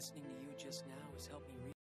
Listening to you just now has helped me